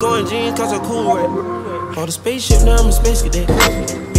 Going jeans cause I'm cool, right? Bought the spaceship, now I'm a space cadet.